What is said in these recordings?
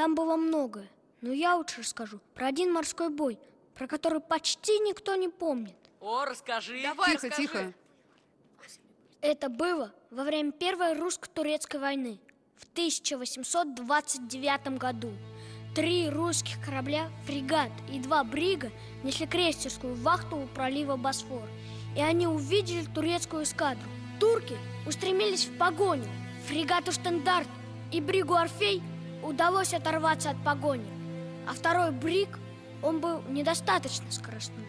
Там было многое, но я лучше расскажу про один морской бой, про который почти никто не помнит. О, расскажи. Давай, тихо, расскажи. тихо. Это было во время Первой русско-турецкой войны в 1829 году. Три русских корабля, фрегат и два брига несли крейсерскую вахту у пролива Босфор. И они увидели турецкую эскадру. Турки устремились в погоню. Фрегату «Штандарт» и бригу «Орфей» удалось оторваться от погони. А второй бриг, он был недостаточно скоростным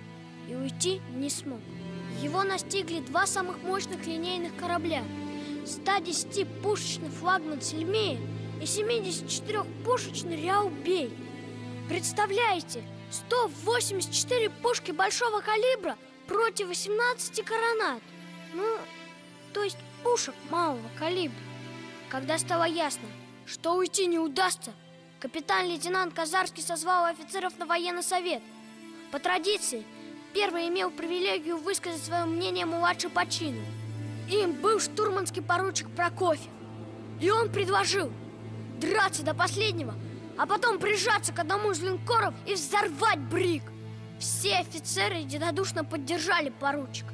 и уйти не смог. Его настигли два самых мощных линейных корабля 110-пушечный флагман «Сельмея» и 74-пушечный «Ряубей». Представляете, 184 пушки большого калибра против 18 коронат. Ну, то есть пушек малого калибра. Когда стало ясно, что уйти не удастся, капитан-лейтенант Казарский созвал офицеров на военный совет. По традиции, первый имел привилегию высказать свое мнение младший по чину. Им был штурманский поручик Прокофьев. И он предложил драться до последнего, а потом прижаться к одному из линкоров и взорвать брик. Все офицеры единодушно поддержали поручика.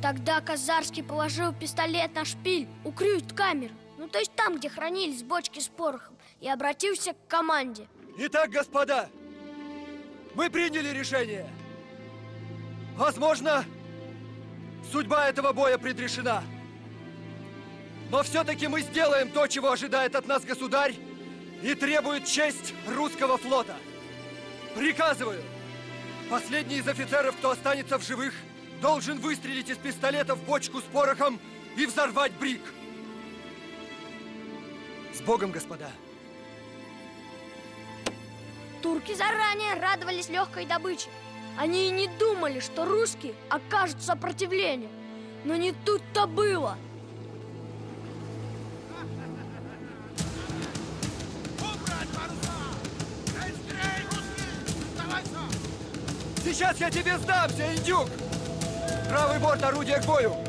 Тогда Казарский положил пистолет на шпиль у крюит-камеры, ну то есть там, где хранились бочки с порохом, и обратился к команде. Итак, господа, мы приняли решение. Возможно, судьба этого боя предрешена. Но все-таки мы сделаем то, чего ожидает от нас государь и требует честь русского флота. Приказываю, последний из офицеров, кто останется в живых, должен выстрелить из пистолета в бочку с порохом и взорвать брик. С Богом, господа! Турки заранее радовались легкой добыче. Они и не думали, что русские окажут сопротивление. Но не тут-то было. Сейчас я тебе сдамся, индюк! Правый борт орудия к бою!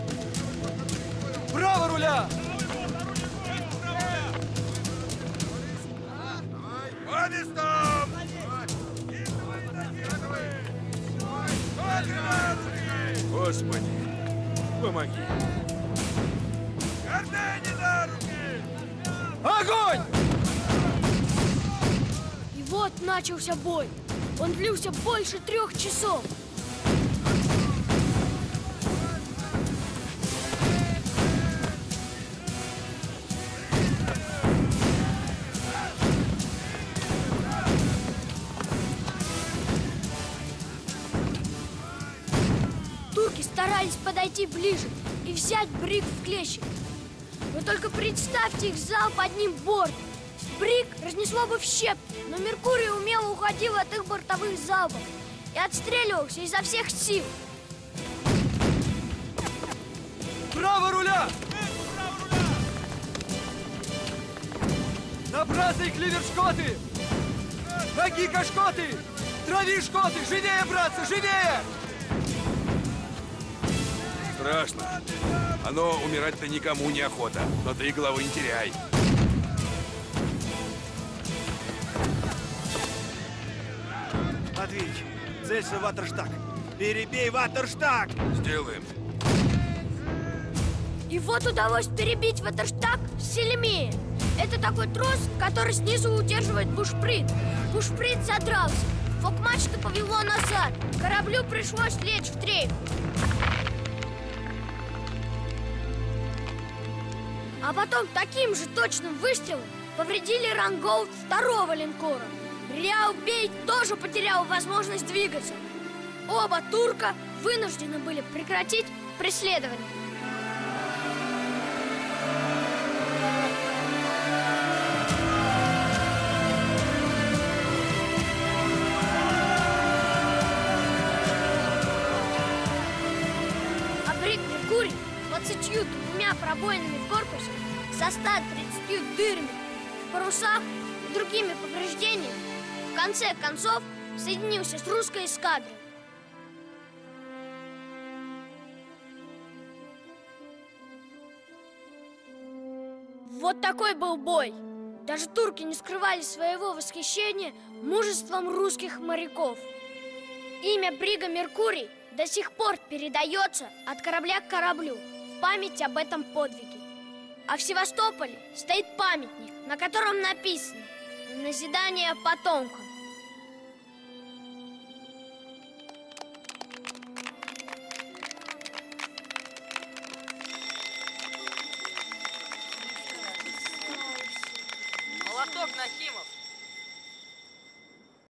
Господи, помоги. Гордыни на руки! Огонь! И вот начался бой. Он длился больше трех часов. Турки старались подойти ближе и взять брик в клещи. Вы только представьте их залп одним бортом. Брик разнесло бы в щепки, но Меркурий умело уходил от их бортовых залпов и отстреливался изо всех сил. Право руля! На праздник ливершкоты! Ноги кашкоты! Трави шкоты! Живее, братцы, живее! Страшно. Оно умирать-то никому не охота, но ты головы не теряй. Матвеич, целься в ватерштаг. Перебей ватерштаг! Сделаем. И вот удалось перебить Ватерштаг с Селемея. Это такой трос, который снизу удерживает бушприт. Бушприт задрался. Фок-мачту повело назад. Кораблю пришлось лечь в дрейф. А потом таким же точным выстрелом повредили рангоут второго линкора. Ряубей тоже потерял возможность двигаться. Оба турка вынуждены были прекратить преследование. 22 пробоинами в корпусе, со 130 дырами в парусах и другими повреждениями, в конце концов соединился с русской эскадрой. Вот такой был бой. Даже турки не скрывали своего восхищения мужеством русских моряков. Имя Брига Меркурий до сих пор передается от корабля к кораблю память об этом подвиге. А в Севастополе стоит памятник, на котором написано «Назидание потомкам».